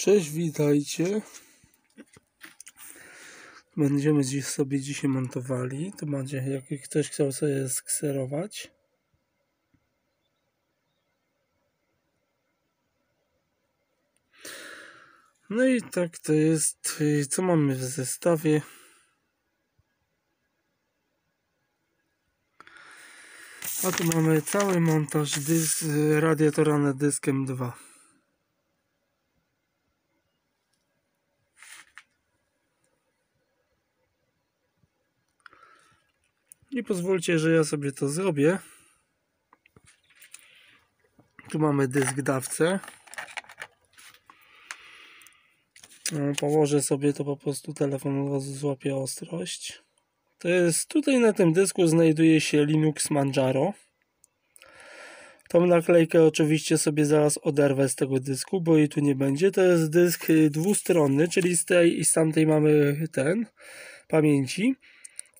Cześć, witajcie. Będziemy dziś sobie dzisiaj montowali. To będzie, jak ktoś chciał sobie skserować. No i tak to jest. Co mamy w zestawie? A tu mamy cały montaż dys radiatora nad dyskiem 2. I pozwólcie, że ja sobie to zrobię. Tu mamy dysk dawcę. No, położę sobie to po prostu telefon złapie ostrość. To jest tutaj na tym dysku znajduje się Linux Manjaro. Tą naklejkę oczywiście sobie zaraz oderwę z tego dysku, bo jej tu nie będzie. To jest dysk dwustronny, czyli z tej i z tamtej mamy ten pamięci.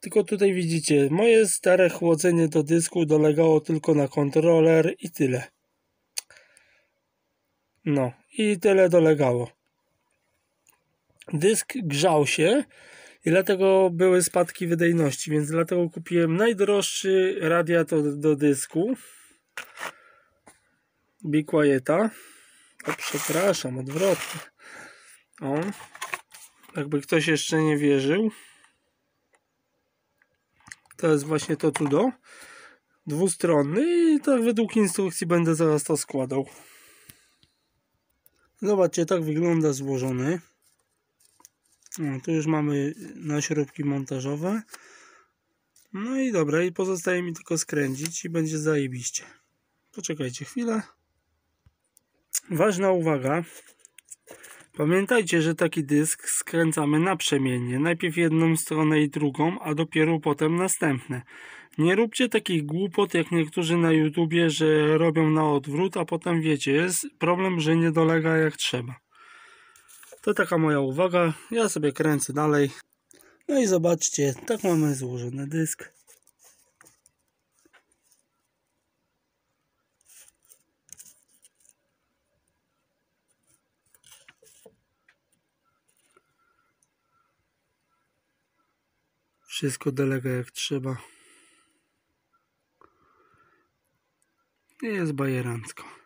Tylko tutaj widzicie, moje stare chłodzenie do dysku dolegało tylko na kontroler i tyle. No, i tyle dolegało. Dysk grzał się i dlatego były spadki wydajności, więc dlatego kupiłem najdroższy radiator do dysku. Be Quieta. O, przepraszam, odwrotnie. O, jakby ktoś jeszcze nie wierzył. To jest właśnie to cudo. Dwustronny i tak według instrukcji będę zaraz to składał. Zobaczcie, tak wygląda złożony. O, tu już mamy naśrubki montażowe. No i dobra, i pozostaje mi tylko skręcić i będzie zajebiście. Poczekajcie chwilę. Ważna uwaga. Pamiętajcie, że taki dysk skręcamy naprzemiennie. Najpierw jedną stronę i drugą, a dopiero potem następne. Nie róbcie takich głupot jak niektórzy na YouTubie, że robią na odwrót, a potem wiecie, jest problem, że nie dolega jak trzeba. To taka moja uwaga. Ja sobie kręcę dalej. No i zobaczcie, tak mamy złożony dysk. Wszystko dolega jak trzeba. Jest bajerancko.